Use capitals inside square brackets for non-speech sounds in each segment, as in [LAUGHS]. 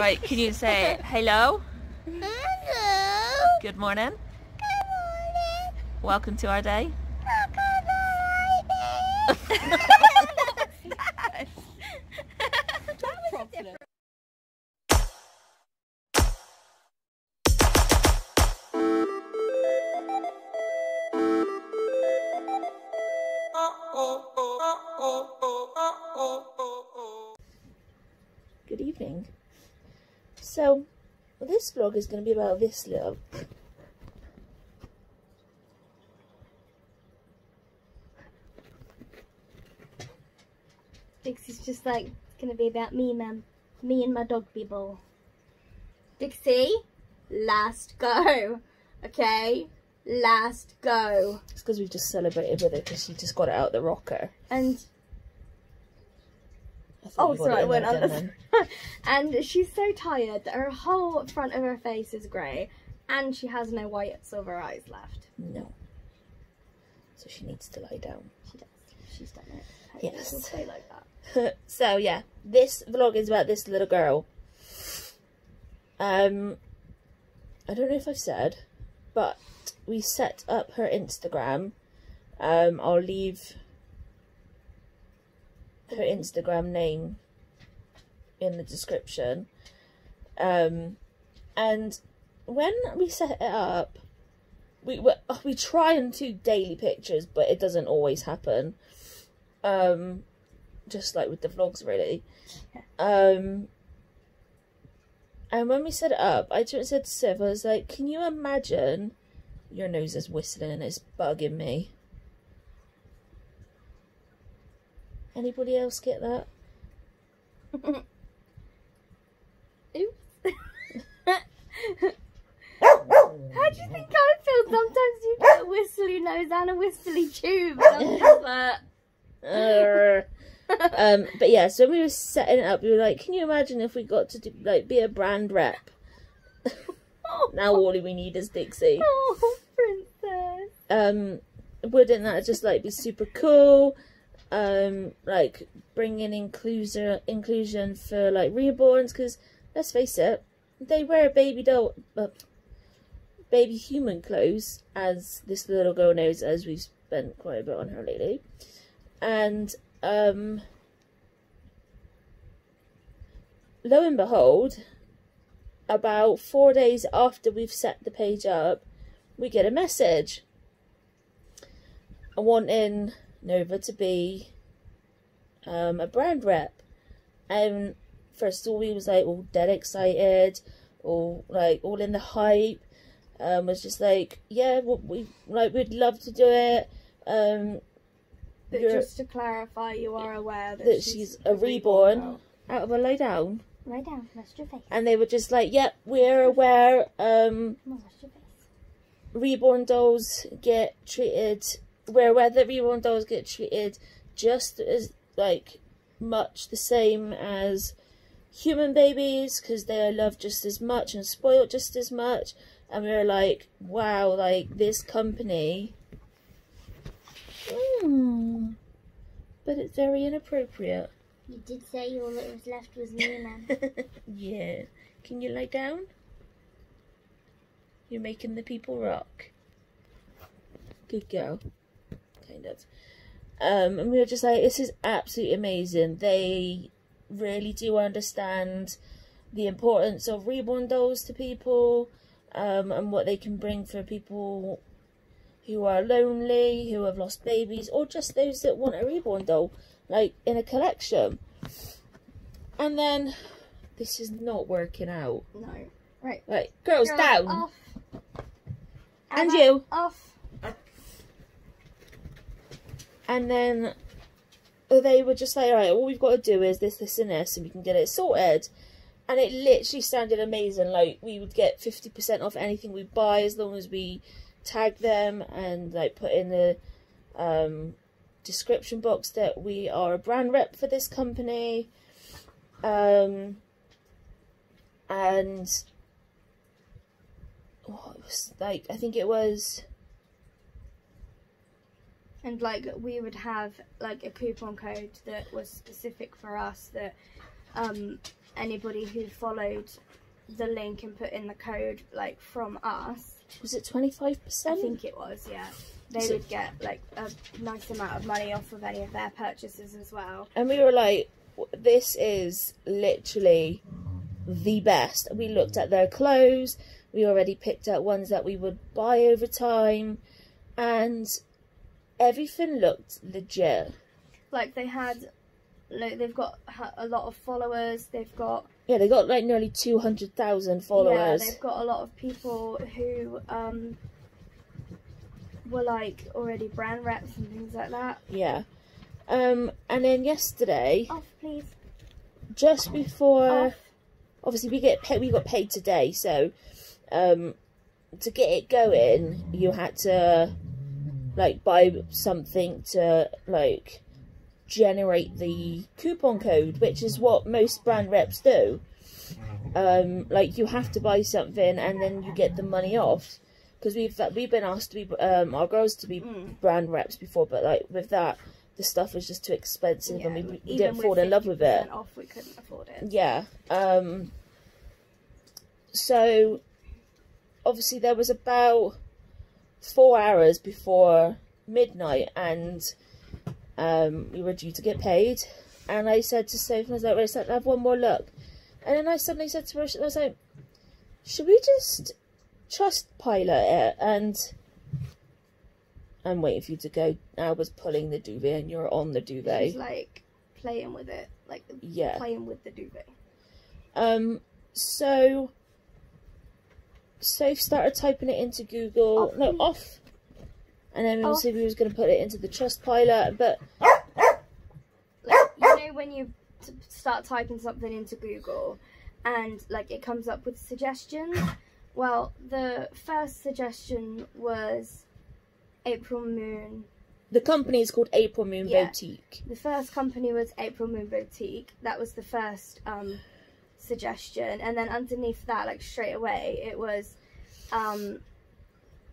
Right, can you say hello? Hello. Good morning. Good morning. Welcome to our day. Good [LAUGHS] this vlog is going to be about this little. Dixie's just like, it's gonna be about me, mum. Me and my dog people. Dixie, last go. Okay? Last go. It's because we've just celebrated with her because she just got it out the rocker. And oh, sorry, it I went on and she's so tired that her whole front of her face is grey, and she has no white silver eyes left. No. So she needs to lie down. She does. She's done it. Yes. She'll stay like that. [LAUGHS] so yeah, this vlog is about this little girl. Um, I don't know if I've said, but we set up her Instagram. Um, I'll leave her Instagram name in the description. Um, and when we set it up, we we, we try and do daily pictures, but it doesn't always happen. Um, just like with the vlogs, really. Um, and when we set it up, I just said to Siv, I was like, "Can you imagine?" Your nose is whistling and it's bugging me. Anybody else get that? Oops. [LAUGHS] How do you think I feel? Sometimes you get a whistly nose and a whistly tube. I'm just like, Urgh. [LAUGHS] um, but yeah, so when we were setting it up, we were like, "Can you imagine if we got to do, like be a brand rep?" [LAUGHS] now all we need is Dixie. oh, princess. um wouldn't that just like be super cool um like bringing inclusion inclusion for like reborns because let's face it they wear baby doll uh, baby human clothes as this little girl knows as we've spent quite a bit on her lately. And um lo and behold about four days after we've set the page up we get a message. Wanting Nova to be um, a brand rep. And first of all, we was like all dead excited, all like all in the hype. Um, was just like, yeah, we, we like we'd love to do it. Um, But You're- just to clarify, you are aware that, that she's a reborn girl. out of a lay down, Lie down, rest your face. and they were just like, yep, we're aware. Um, Come on, rest your face. reborn dolls get treated where whether reborn dolls get treated just as like much the same as human babies because they are loved just as much and spoiled just as much and we are like wow like this company mm, but it's very inappropriate. You did say all that was left was me, [LAUGHS] yeah. Can you lie down? You're making the people rock. Good girl kind of um and we were just like this is absolutely amazing they really do understand the importance of reborn dolls to people um and what they can bring for people who are lonely who have lost babies or just those that want a reborn doll like in a collection and then this is not working out no. Right. like girls Girl, down Off. and Emma, you Off. And then they were just like, all right, all we've got to do is this, this, and this, and we can get it sorted. And it literally sounded amazing. Like, we would get 50% off anything we buy as long as we tag them and, like, put in the um, description box that we are a brand rep for this company. Um, and, was like, I think it was And like we would have like a coupon code that was specific for us that um anybody who followed the link and put in the code like from us, Was it 25% I think it was, yeah. They So- would get like a nice amount of money off of any of their purchases as well. And we were like, this is literally the best. We looked at their clothes. We already picked out ones that we would buy over time, and everything looked legit. Like they had, like they've got a lot of followers. They've got Yeah, they got like nearly two hundred thousand followers. Yeah, they've got a lot of people who um were like already brand reps and things like that. Yeah. Um, and then yesterday, Off, please. just before, Off. obviously we get paid, we got paid today, so um, to get it going, you had to like buy something to like generate the coupon code, which is what most brand reps do. Um, like you have to buy something and then you get the money off. Because we've we've been asked to be um, our girls to be Mm. brand reps before, but like with that, the stuff was just too expensive and we, we didn't fall in love with it. Off, we couldn't afford it. Yeah. Um so obviously there was about four hours before midnight and um we were due to get paid and I said to Sophie, I was like, "Wait, I have one more look. And then I suddenly said to her, I was like, should we just trust pilot it and I'm waiting for you to go. I was pulling the duvet and you're on the duvet. like playing with it, like Yeah. playing with the duvet. Um, so Soph started typing it into Google. Off, no, off. And then we Off. said we was going to put it into the Trustpilot, but Like you know when you start typing something into Google, and like it comes up with suggestions. Well, the first suggestion was April Moon the company is called April Moon Yeah. Boutique. The first company was April Moon Boutique. That was the first um, suggestion, and then underneath that, like straight away, it was um,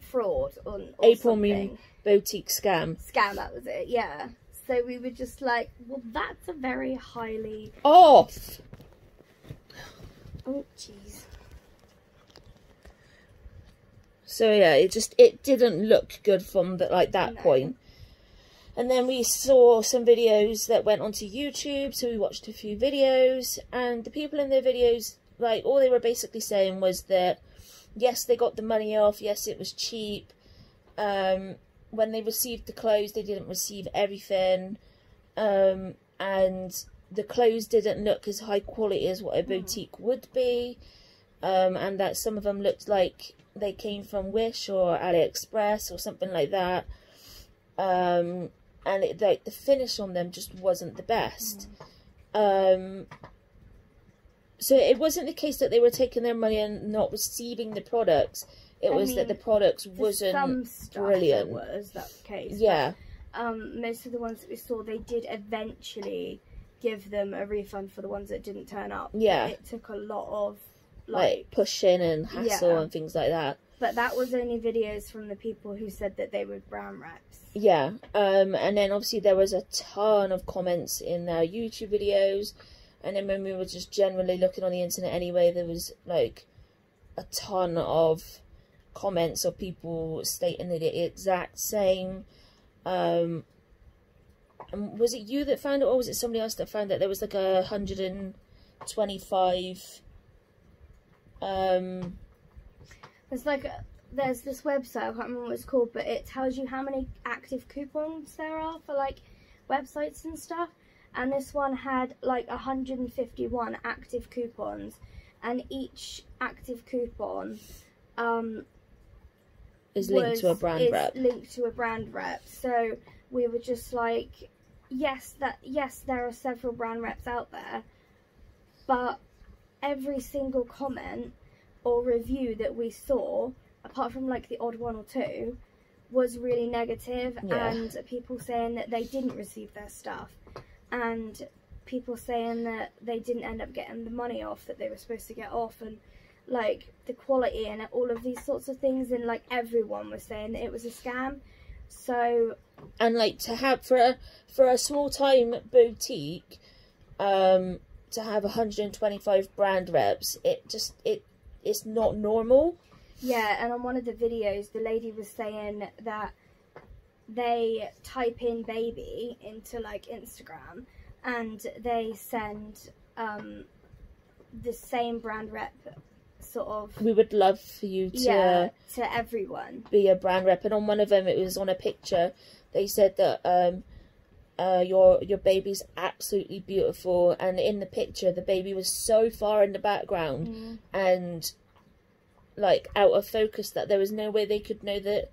fraud or, or April Moon something. Boutique scam. scam. That was it. Yeah. So we were just like, well, that's a very highly. Off. Oh, jeez. So yeah, it just it didn't look good from the, like that No. point. And then we saw some videos that went onto YouTube, so we watched a few videos, and the people in their videos, like all they were basically saying was that yes, they got the money off, yes, it was cheap. Um, when they received the clothes, they didn't receive everything, um, and the clothes didn't look as high quality as what a boutique would be, um, and that some of them looked like they came from Wish or AliExpress or something like that. Um, and it, like the finish on them just wasn't the best. Um, so it wasn't the case that they were taking their money and not receiving the products. It I was that the products wasn't. some stuff brilliant. Was that case. but, yeah, um, most of the ones that we saw, they did eventually give them a refund for the ones that didn't turn up. Yeah. It took a lot of like, like pushing and hassle Yeah. and things like that. But that was only videos from the people who said that they were brand reps. Yeah, um, and then obviously there was a ton of comments in their YouTube videos, and then when we were just generally looking on the internet anyway, there was like a ton of comments of people stating that the exact same. Um, and was it you that found it, or was it somebody else that found that there was like a hundred and twenty-five? Um, There's like a, there's this website I can't remember what it's called, but it tells you how many active coupons there are for like websites and stuff. And this one had like 151 active coupons, and each active coupon um, is linked to a brand rep. linked to a brand rep. So we were just like, yes, that yes, there are several brand reps out there, but every single comment or review that we saw, apart from like the odd one or two, was really negative Yeah. and people saying that they didn't receive their stuff and people saying that they didn't end up getting the money off that they were supposed to get off and like the quality and all of these sorts of things and like everyone was saying that it was a scam so and like to have for a for a small time boutique um to have 125 brand reps. It just it it's not normal. Yeah, and on one of the videos, the lady was saying that they type in baby into like Instagram and they send um, the same brand rep sort of We would love for you to yeah to everyone. be a brand rep, and on one of them it was on a picture. They said that um, uh, your your baby's absolutely beautiful, and in the picture the baby was so far in the background Mm. and like out of focus that there was no way they could know that.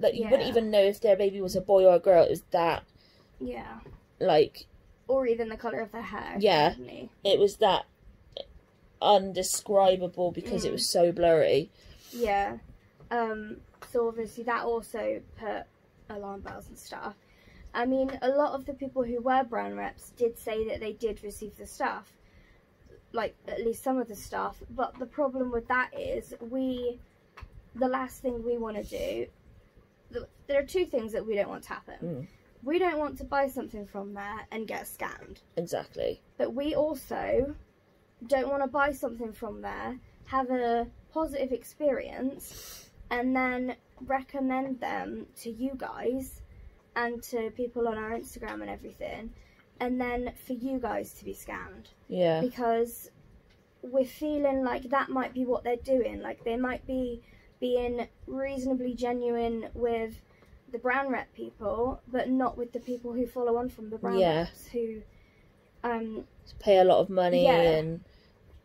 Like you wouldn't even know if their baby was a boy or a girl. It was that Yeah, like or even the color of their hair. Yeah. definitely. it was that undescribable because it Mm. was so blurry. Yeah. Um, so obviously that also put alarm bells and stuff. I mean, a lot of the people who were brand reps did say that they did receive the stuff, like at least some of the stuff. But the problem with that is we, the last thing we want to do, the, there are two things that we don't want to happen. Mm. We don't want to buy something from there and get scammed. Exactly. But we also don't want to buy something from there, have a positive experience, and then recommend them to you guys and to people on our Instagram and everything, and then for you guys to be scammed Yeah. because we're feeling like that might be what they're doing. Like they might be being reasonably genuine with the brand rep people, but not with the people who follow on from the brand Yeah. reps who um pay a lot of money Yeah. and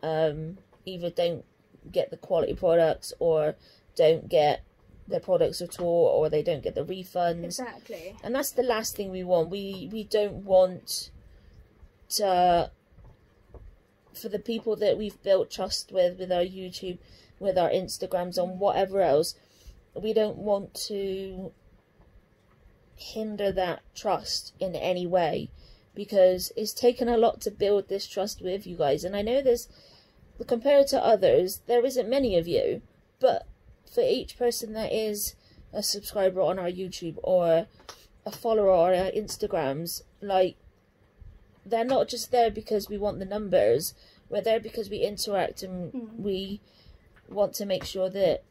um, either don't get the quality products or don't get their products at all or they don't get the refunds. Exactly. And that's the last thing we want. We we don't want to for the people that we've built trust with with our youtube with our instagrams on whatever else we don't want to hinder that trust in any way because it's taken a lot to build this trust with you guys. And i know there's compared to others there isn't many of you but for each person that is a subscriber on our youtube or a follower on our instagrams like they're not just there because we want the numbers. We're there because we interact and Mm. we want to make sure that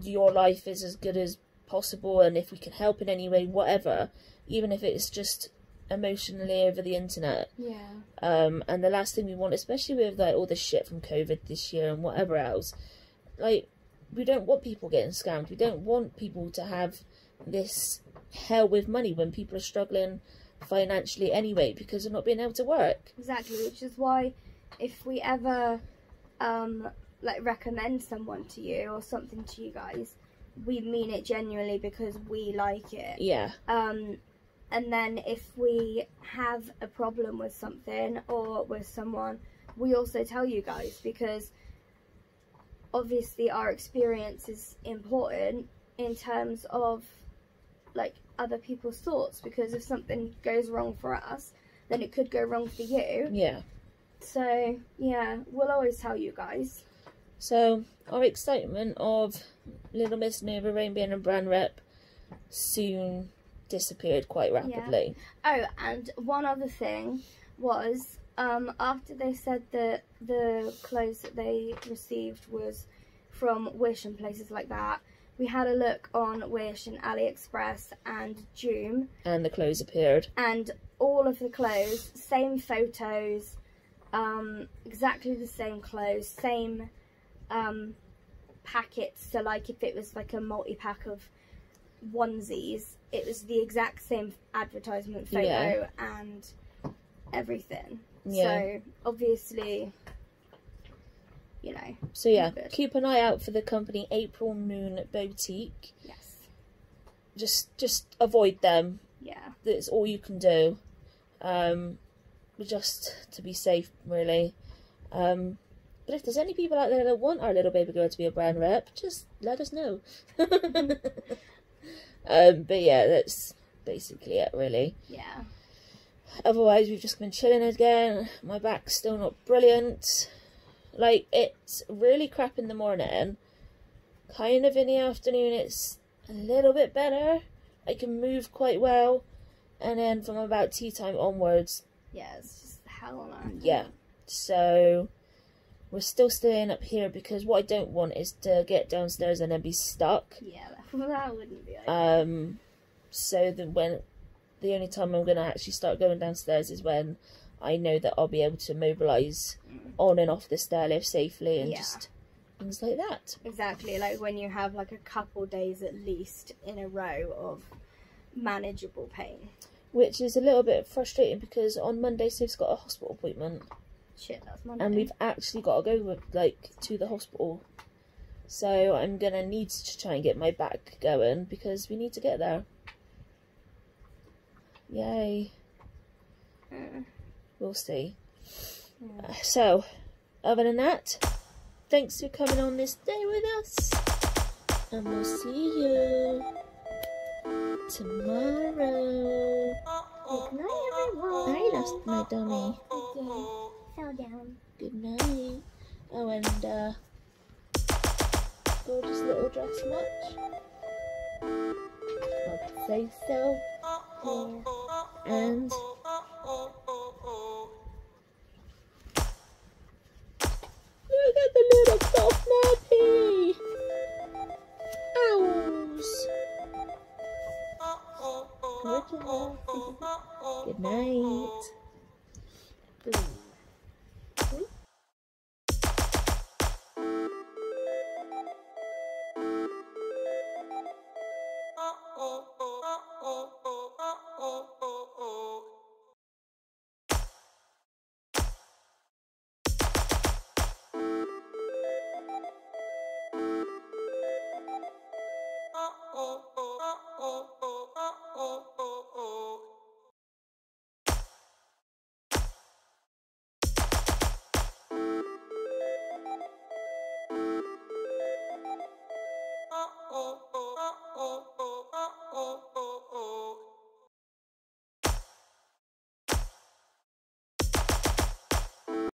your life is as good as possible and if we can help in any way whatever even if it's just emotionally over the internet. Yeah. Um and the last thing we want especially with like all the shit from covid this year and whatever else like we don't want people getting scammed. We don't want people to have this hell with money when people are struggling financially anyway because they're not being able to work. Exactly which is why if we ever um like recommend someone to you or something to you guys we mean it genuinely because we like it. Yeah. Um, and then if we have a problem with something or with someone, we also tell you guys because obviously our experience is important in terms of like other people's thoughts because if something goes wrong for us, then it could go wrong for you. yeah So yeah, we'll always tell you guys. So our excitement of Little Miss Nova Rayne being a brand rep soon disappeared quite rapidly. yeah. Oh, and one other thing was um, after they said that the clothes that they received was from Wish and places like that, we had a look on Wish and AliExpress and Joom, And the clothes appeared. and all of the clothes, same photos, um, exactly the same clothes, same um, packets. So, like if it was like a multi pack of onesies, it was the exact same advertisement photo Yeah. and everything. Yeah. So, obviously, you know, So yeah, keep an eye out for the company April Moon Boutique. yes, Just just avoid them. yeah, That's all you can do. Um just to be safe really. Um but if there's any people out there that want our little baby girl to be a brand rep, just let us know. [LAUGHS] um but yeah, that's basically it really. yeah, Otherwise, we've just been chilling again. My back's still not brilliant. Like, it's really crap in the morning. Kind of in the afternoon, it's a little bit better. I can move quite well. And then from about tea time onwards, yeah. It's just hell on earth. yeah, So we're still staying up here because what I don't want is to get downstairs and then be stuck. Yeah, [LAUGHS] that, wouldn't be ideal. Um, so that when the only time I'm going to actually start going downstairs is when I know that I'll be able to mobilise on and off the stairlift safely and Yeah. just things like that. Exactly, like when you have like a couple days at least in a row of manageable pain. Which is a little bit frustrating because on Monday Steve's got a hospital appointment Shit, that's Monday. and we've actually got to go with, like to the hospital. So I'm gonna need to try and get my back going because we need to get there. Yay. Uh, We'll see. Uh, So, other than that, thanks for coming on this day with us. And we'll see you tomorrow. Good night, everyone. I lost my dummy. Yeah, fell down. Good night. Oh, and, uh, gorgeous little dress match. I'd say so. And